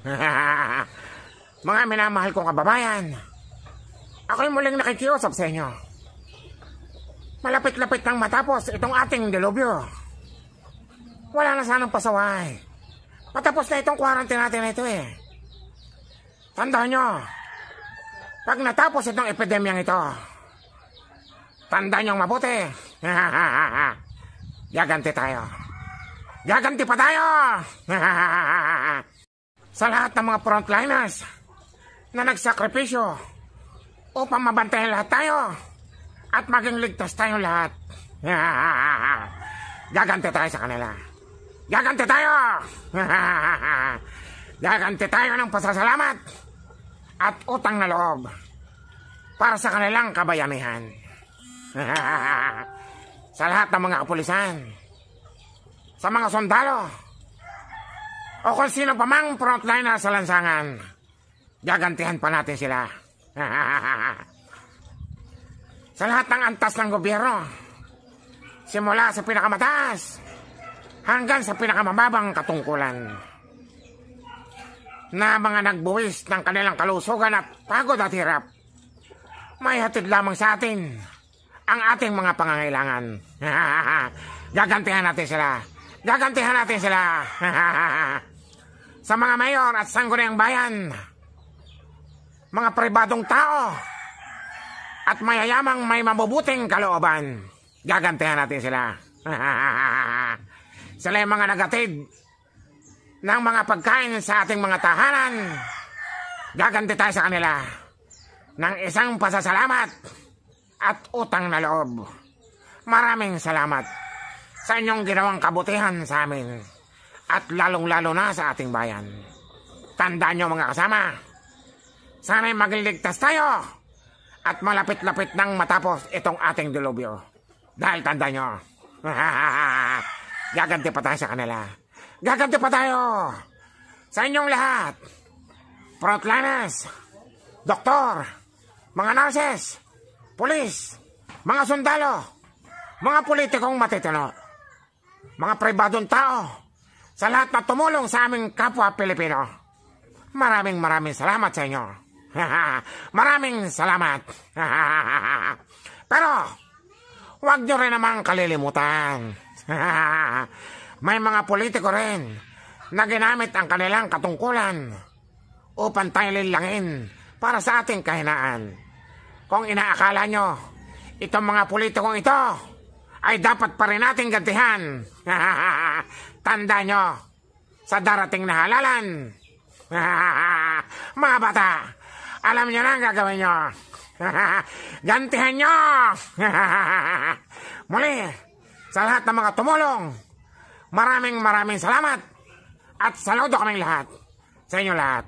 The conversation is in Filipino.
Mga minamahal kong kababayan, ako'y muling nakikiusap sa inyo. Malapit-lapit nang matapos itong ating delubyo. Wala na sanang pasaway. Patapos na itong quarantine natin na ito eh. Tandaan nyo, pag natapos itong epidemyang ito, tandaan nyo mabuti. Gaganti tayo. Gaganti pa tayo! Sa lahat ng mga frontliners na nagsakripisyo upang mabantayan lahat tayo at maging ligtas tayo lahat. Gaganti tayo sa kanila. Gaganti tayo! Gaganti tayo ng pasasalamat at utang na loob para sa kanilang kabayanihan. sa lahat ng mga kapulisan, sa mga sundalo, o kung sino pa mang frontliner sa lansangan, gagantihan pa natin sila. sa lahat ng antas ng gobyerno, simula sa pinakamataas hanggang sa pinakamababang katungkulan na mga nagbuwis ng kanilang kalusugan at pagod at hirap, may hatid lamang sa atin ang ating mga pangangailangan. Gagantihan natin sila. Gagantihan natin sila. sa mga mayor at sangguniang bayan, mga pribadong tao, at mayayamang may mabubuting kalooban. Gagantihan natin sila. sila yung mga nagatid ng mga pagkain sa ating mga tahanan. Gaganti tayo sa kanila ng isang pasasalamat at utang na loob. Maraming salamat sa inyong ginawang kabutihan sa amin at lalong-lalo na sa ating bayan. Tandaan nyo mga kasama, sana'y magliligtas tayo. At malapit-lapit nang matapos itong ating dilubyo. Dahil tandaan nyo, gaganti pa tayo sa kanila. Gaganti pa tayo. Sa inyong lahat. Frontliners, doktor, mga nurses, pulis, mga sundalo, mga politikong matitino, mga pribadong tao, sa lahat na tumulong sa aming kapwa Pilipino. Maraming maraming salamat sa inyo. maraming salamat. Pero, huwag nyo rin namang kalilimutan. May mga politiko rin na ginamit ang kanilang katungkulan upang tayo lilangin para sa ating kahinaan. Kung inaakala nyo, itong mga politikong ito ay dapat pa rin nating gantihan. Tanda nyo, sa darating na halalan, mga bata, alam nyo na ang gagawin nyo. Gantihan nyo! Muli, sa lahat ng mga tumulong, maraming maraming salamat at saludo kaming lahat. Sa inyo lahat.